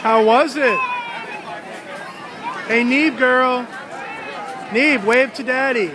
How was it? Hey, Neve girl. Neve, wave to daddy.